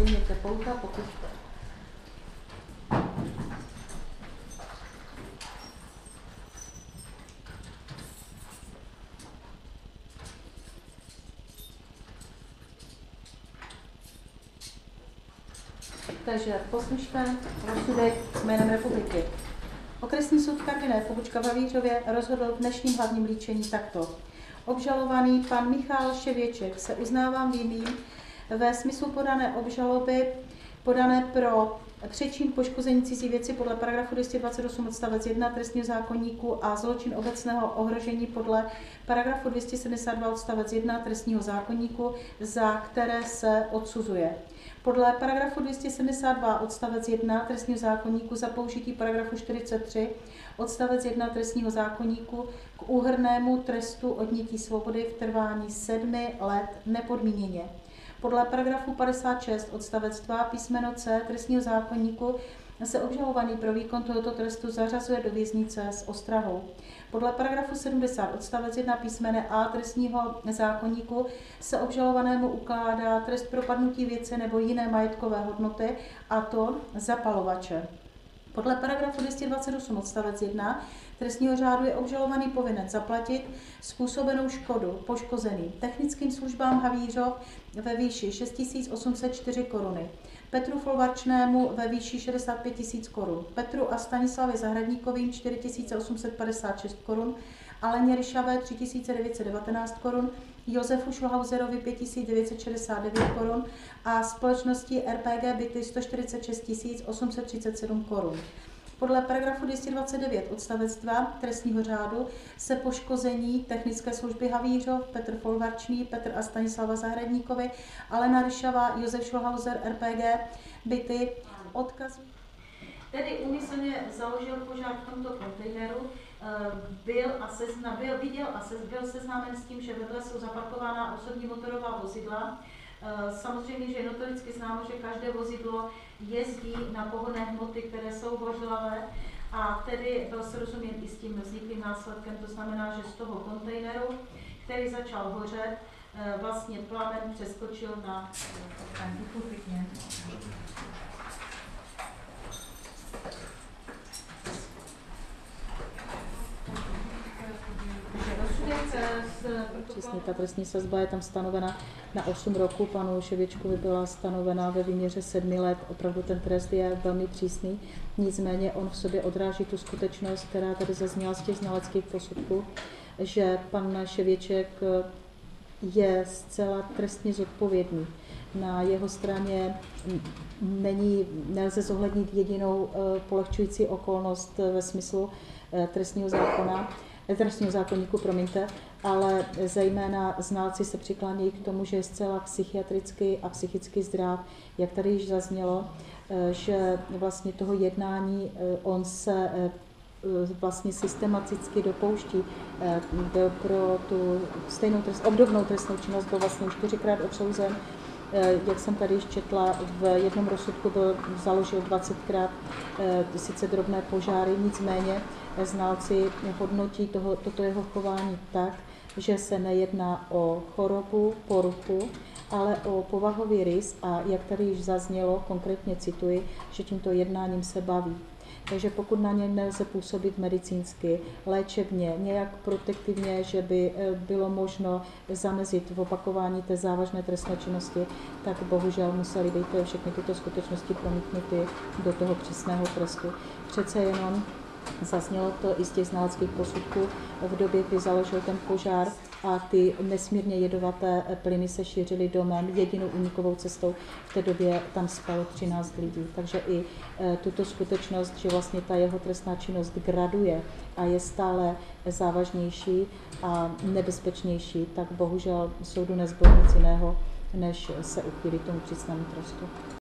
sejměte pouta, pokud Takže poslyšte rozsudek jménem republiky. Okresní soud Karviné Pobočka v Havířově rozhodl v dnešním hlavním líčení takto. Obžalovaný pan Michal Ševěček se uznávám vinným ve smyslu podané obžaloby podané pro přečin poškození cizí věci podle paragrafu 228 odstavec 1 trestního zákonníku a zločin obecného ohrožení podle paragrafu 272 odstavec 1 trestního zákonníku, za které se odsuzuje. Podle paragrafu 272 odstavec 1 trestního zákonníku za použití paragrafu 43 odstavec 1 trestního zákonníku k úhrnému trestu odnětí svobody v trvání sedmi let nepodmíněně. Podle paragrafu 56 odstavec 2 písmeno C trestního zákonníku se obžalovaný pro výkon tohoto trestu zařazuje do věznice s ostrahou. Podle paragrafu 70 odstavec 1 písmene A trestního zákonníku se obžalovanému ukládá trest propadnutí věce nebo jiné majetkové hodnoty, a to zapalovače. Podle paragrafu 228 odstavec 1 trestního řádu je obžalovaný povinen zaplatit způsobenou škodu poškozeným technickým službám Havířov ve výši 6804 koruny, Petru Folvarčnému ve výši 65 000 korun, Petru a Stanislavi Zahradníkovým 4856 korun, Aleně Ryšavé 3919 korun, Josefu Šlohauserovi 5969 korun a společnosti RPG byty 146 837 korun. Podle paragrafu 229 odstavec 2 trestního řádu se poškození technické služby Havířov, Petr Folvarčný, Petr a Stanislava Zahradníkovi, Alena Ryšava, Josef Schlohauser, RPG, byty, odkaz. Tedy úmyslně založil požár v tomto kontejneru, eh, byl, a sezna, byl viděl a se, byl seznámen s tím, že vedle jsou zaparkována osobní motorová vozidla, Eh, samozřejmě, že je notoricky známo, že každé vozidlo jezdí na pohonné hmoty, které jsou hořlavé a tedy byl srozuměn i s tím vzniklým následkem, to znamená, že z toho kontejneru, který začal hořet, eh, vlastně plamen přeskočil na ten Přesně, ta trestní sazba je tam stanovena na 8 roku, panu Ševěčkovi byla stanovena ve výměře 7 let. Opravdu ten trest je velmi přísný, nicméně on v sobě odráží tu skutečnost, která tady zazněla z těch znaleckých posudků, že pan Ševěček je zcela trestně zodpovědný. Na jeho straně není, nelze zohlednit jedinou eh, polehčující okolnost ve smyslu eh, trestního zákona, trestního zákonníku, promiňte, ale zejména znalci se přiklánějí k tomu, že je zcela psychiatricky a psychicky zdrav, jak tady již zaznělo, eh, že vlastně toho jednání eh, on se eh, vlastně systematicky dopouští. Byl pro tu stejnou trest, obdobnou trestnou činnost, byl vlastně čtyřikrát odsouzen. Jak jsem tady již četla, v jednom rozsudku byl, založil 20krát sice drobné požáry, nicméně znalci hodnotí toho, toto jeho chování tak, že se nejedná o chorobu, poruchu, ale o povahový rys a jak tady již zaznělo, konkrétně cituji, že tímto jednáním se baví. Takže pokud na ně nelze působit medicínsky, léčebně, nějak protektivně, že by eh, bylo možno zamezit v opakování té závažné trestné činnosti, tak bohužel museli být všechny tyto skutečnosti promítnuty do toho přísného trestu. Přece jenom Zaznělo to i z těch znaleckých posudků v době, kdy založil ten požár a ty nesmírně jedovaté plyny se šířily domem jedinou unikovou cestou. V té době tam spalo 13 lidí. Takže i e, tuto skutečnost, že vlastně ta jeho trestná činnost graduje a je stále závažnější a nebezpečnější, tak bohužel soudu nezbylo nic jiného, než se uchýlit tomu přísnému trestu.